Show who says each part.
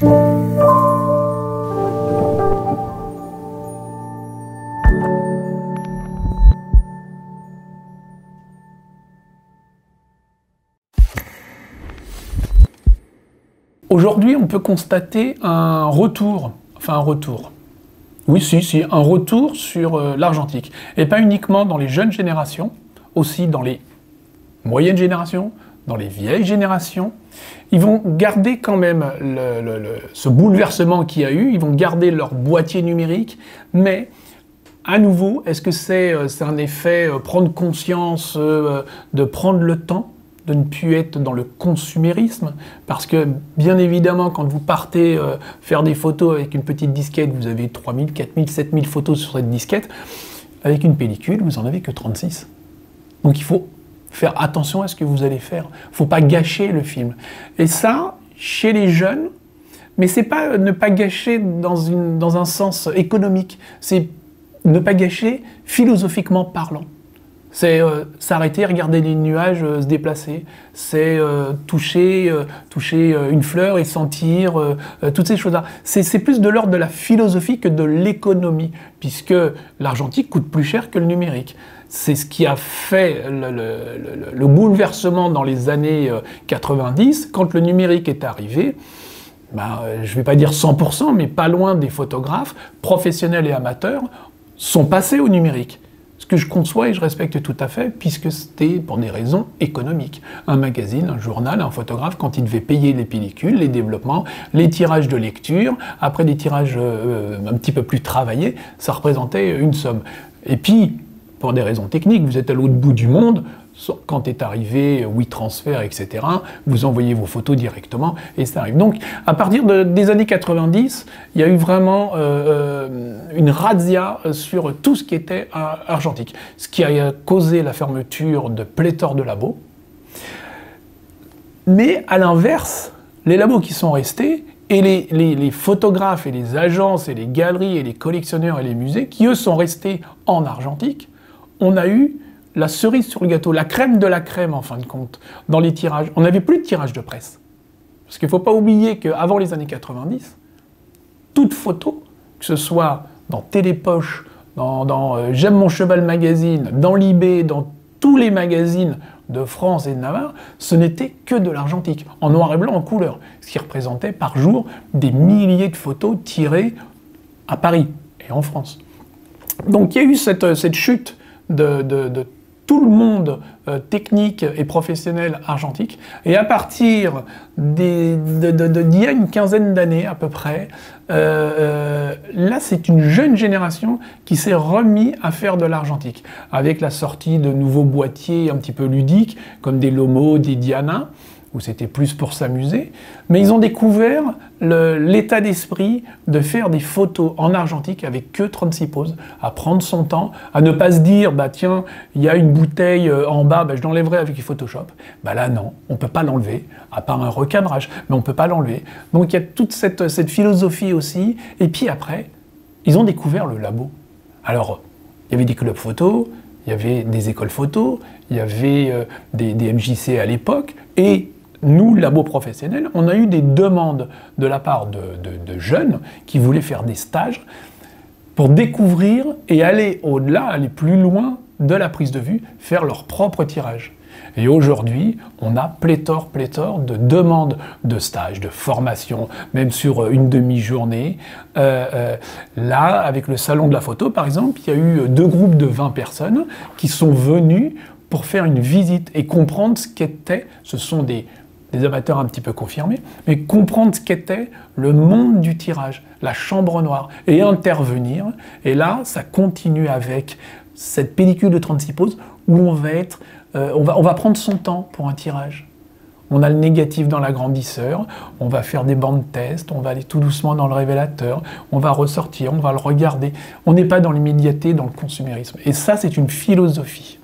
Speaker 1: Aujourd'hui, on peut constater un retour, enfin un retour. Oui, si, si, un retour sur euh, l'argentique. Et pas uniquement dans les jeunes générations, aussi dans les moyennes générations, dans les vieilles générations. Ils vont garder quand même ce bouleversement qu'il y a eu, ils vont garder leur boîtier numérique, mais à nouveau, est-ce que c'est euh, un effet euh, prendre conscience, de prendre le temps de ne plus être dans le consumérisme, parce que bien évidemment, quand vous partez euh, faire des photos avec une petite disquette, vous avez 3000, 4000, 7000 photos sur cette disquette. Avec une pellicule, vous en avez que 36. Donc il faut faire attention à ce que vous allez faire. Il ne faut pas gâcher le film. Et ça, chez les jeunes, mais c'est pas ne pas gâcher dans, dans un sens économique, c'est ne pas gâcher philosophiquement parlant. C'est euh, s'arrêter, regarder les nuages euh, se déplacer. C'est euh, toucher, toucher une fleur et sentir toutes ces choses-là. C'est plus de l'ordre de la philosophie que de l'économie, puisque l'argentique coûte plus cher que le numérique. C'est ce qui a fait le, bouleversement dans les années 90, quand le numérique est arrivé. Ben, je ne vais pas dire 100%, mais pas loin des photographes, professionnels et amateurs, sont passés au numérique que je conçois et je respecte tout à fait, puisque c'était pour des raisons économiques. Un magazine, un journal, un photographe, quand il devait payer les pellicules, les développements, les tirages de lecture, après des tirages euh, un petit peu plus travaillés, ça représentait une somme. Et puis, pour des raisons techniques, vous êtes à l'autre bout du monde, quand est arrivé WeTransfer, etc., vous envoyez vos photos directement et ça arrive. Donc, à partir des années 90, il y a eu vraiment euh, euh, une razzia sur tout ce qui était argentique, ce qui a causé la fermeture de pléthore de labos. Mais à l'inverse, les labos qui sont restés, et les, les, photographes et les agences et les galeries et les collectionneurs et les musées, qui eux sont restés en argentique, on a eu la cerise sur le gâteau, la crème de la crème en fin de compte, dans les tirages. On n'avait plus de tirage de presse. Parce qu'il ne faut pas oublier qu'avant les années 90, toute photo, que ce soit dans Télépoche, dans, euh, J'aime mon cheval magazine, dans Libé, dans tous les magazines de France et de Navarre, ce n'était que de l'argentique, en noir et blanc, en couleur, ce qui représentait par jour des milliers de photos tirées à Paris et en France. Donc il y a eu cette, cette chute de, de tout le monde euh, technique et professionnel argentique. Et à partir d'il y a une quinzaine d'années à peu près, euh, euh, là c'est une jeune génération qui s'est remis à faire de l'argentique, avec la sortie de nouveaux boîtiers un petit peu ludiques, comme des Lomo, des Diana où c'était plus pour s'amuser, mais ils ont découvert l'état d'esprit de faire des photos en argentique avec que 36 poses, à prendre son temps, à ne pas se dire, bah tiens, il y a une bouteille euh, en bas, bah, je l'enlèverai avec Photoshop. Bah là non, on ne peut pas l'enlever, à part un recadrage, mais on ne peut pas l'enlever. Donc il y a toute cette, philosophie aussi, et puis après, ils ont découvert le labo. Alors, il y avait des clubs photos, il y avait des écoles photos, il y avait euh, des, des MJC à l'époque, et nous, labo professionnels, on a eu des demandes de la part de, jeunes qui voulaient faire des stages pour découvrir et aller au-delà, aller plus loin de la prise de vue, faire leur propre tirage. Et aujourd'hui, on a pléthore, pléthore de demandes de stages, de formation, même sur une demi-journée. Euh, euh, là, avec le salon de la photo, par exemple, il y a eu deux groupes de 20 personnes qui sont venus pour faire une visite et comprendre ce qu'était, ce sont des des amateurs un petit peu confirmés, mais comprendre ce qu'était le monde du tirage, la chambre noire, et intervenir. Et là, ça continue avec cette pellicule de 36 poses où on va être, euh, on, va, prendre son temps pour un tirage. On a le négatif dans l'agrandisseur, on va faire des bandes test, on va aller tout doucement dans le révélateur, on va ressortir, on va le regarder. On n'est pas dans l'immédiateté, dans le consumérisme. Et ça, c'est une philosophie.